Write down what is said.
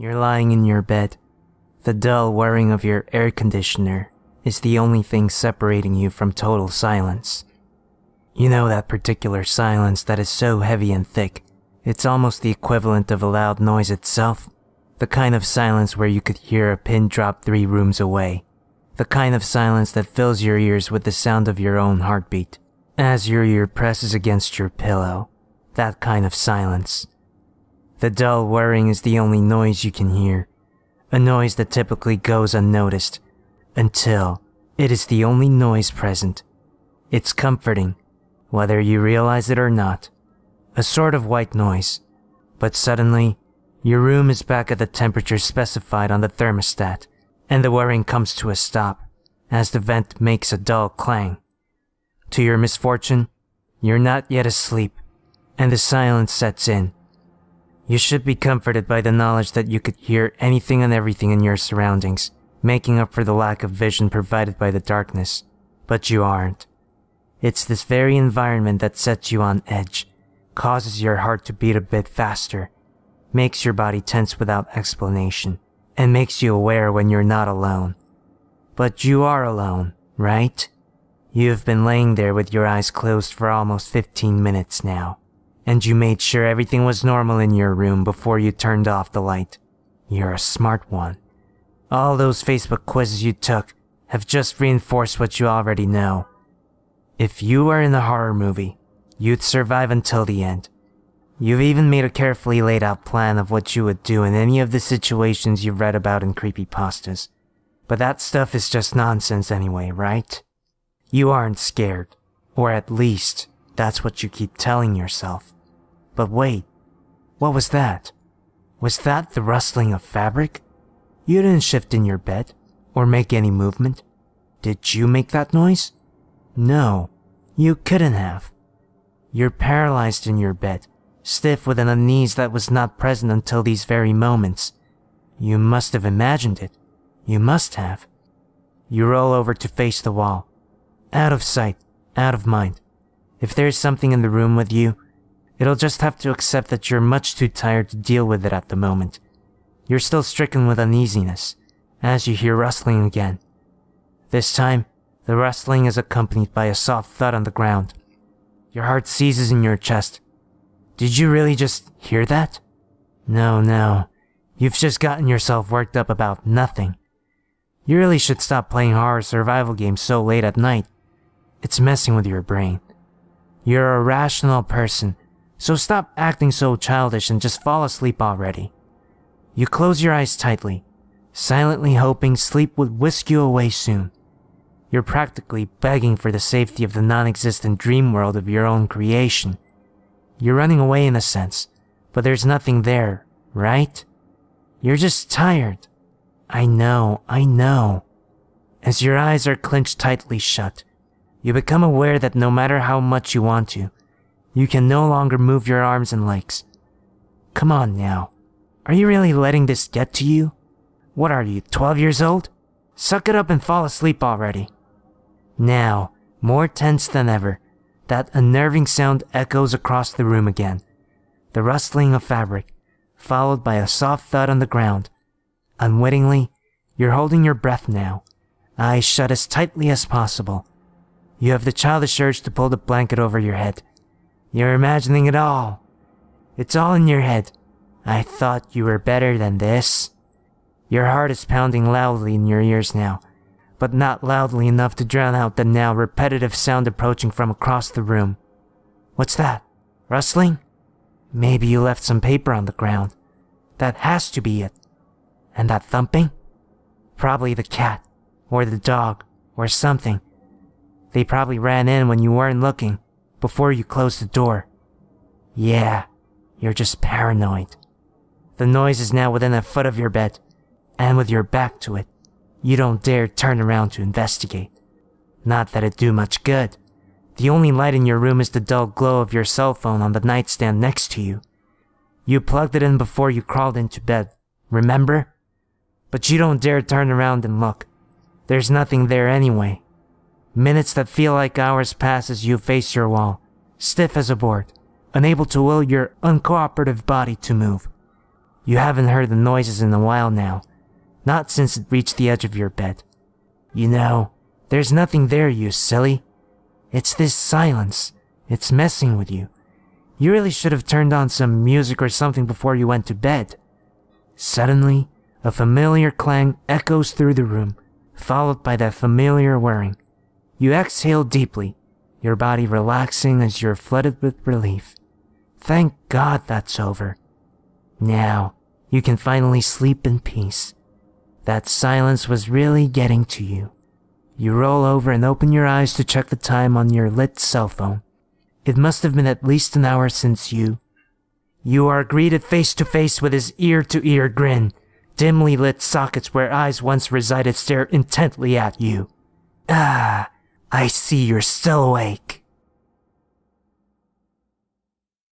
You're lying in your bed. The dull whirring of your air conditioner is the only thing separating you from total silence. You know that particular silence that is so heavy and thick, it's almost the equivalent of a loud noise itself? The kind of silence where you could hear a pin drop three rooms away. The kind of silence that fills your ears with the sound of your own heartbeat as your ear presses against your pillow. That kind of silence. The dull whirring is the only noise you can hear. A noise that typically goes unnoticed until it is the only noise present. It's comforting, whether you realize it or not. A sort of white noise. But suddenly, your room is back at the temperature specified on the thermostat, and the whirring comes to a stop as the vent makes a dull clang. To your misfortune, you're not yet asleep, and the silence sets in. You should be comforted by the knowledge that you could hear anything and everything in your surroundings, making up for the lack of vision provided by the darkness. But you aren't. It's this very environment that sets you on edge, causes your heart to beat a bit faster, makes your body tense without explanation, and makes you aware when you're not alone. But you are alone, right? You have been laying there with your eyes closed for almost 15 minutes now, and you made sure everything was normal in your room before you turned off the light. You're a smart one. All those Facebook quizzes you took have just reinforced what you already know. If you were in a horror movie, you'd survive until the end. You've even made a carefully laid out plan of what you would do in any of the situations you've read about in creepypastas. But that stuff is just nonsense anyway, right? You aren't scared. Or at least, that's what you keep telling yourself. But wait, what was that? Was that the rustling of fabric? You didn't shift in your bed, or make any movement. Did you make that noise? No, you couldn't have. You're paralyzed in your bed, stiff with an unease that was not present until these very moments. You must have imagined it. You must have. You roll over to face the wall, out of sight, out of mind. If there's something in the room with you, it'll just have to accept that you're much too tired to deal with it at the moment. You're still stricken with uneasiness, as you hear rustling again. This time, the rustling is accompanied by a soft thud on the ground. Your heart seizes in your chest. Did you really just hear that? No, no. You've just gotten yourself worked up about nothing. You really should stop playing horror survival games so late at night. It's messing with your brain. You're a rational person, so stop acting so childish and just fall asleep already. You close your eyes tightly, silently hoping sleep would whisk you away soon. You're practically begging for the safety of the non-existent dream world of your own creation. You're running away in a sense, but there's nothing there, right? You're just tired. I know, I know. As your eyes are clenched tightly shut, you become aware that no matter how much you want to, you can no longer move your arms and legs. Come on now. Are you really letting this get to you? What are you, 12 years old? Suck it up and fall asleep already. Now, more tense than ever, that unnerving sound echoes across the room again. The rustling of fabric, followed by a soft thud on the ground. Unwittingly, you're holding your breath now, eyes shut as tightly as possible, you have the childish urge to pull the blanket over your head. You're imagining it all. It's all in your head. I thought you were better than this. Your heart is pounding loudly in your ears now, but not loudly enough to drown out the now repetitive sound approaching from across the room. What's that? Rustling? Maybe you left some paper on the ground. That has to be it. And that thumping? Probably the cat, or the dog, or something. They probably ran in when you weren't looking, before you closed the door. Yeah, you're just paranoid. The noise is now within a foot of your bed, and with your back to it, you don't dare turn around to investigate. Not that it'd do much good. The only light in your room is the dull glow of your cell phone on the nightstand next to you. You plugged it in before you crawled into bed, remember? But you don't dare turn around and look. There's nothing there anyway. Minutes that feel like hours pass as you face your wall, stiff as a board, unable to will your uncooperative body to move. You haven't heard the noises in a while now, not since it reached the edge of your bed. You know, there's nothing there, you silly. It's this silence. It's messing with you. You really should have turned on some music or something before you went to bed. Suddenly, a familiar clang echoes through the room, followed by that familiar whirring. You exhale deeply, your body relaxing as you're flooded with relief. Thank God that's over. Now, you can finally sleep in peace. That silence was really getting to you. You roll over and open your eyes to check the time on your lit cell phone. It must have been at least an hour since you. You are greeted face to face with his ear to ear grin. Dimly lit sockets where eyes once resided stare intently at you. Ah, I see you're still awake.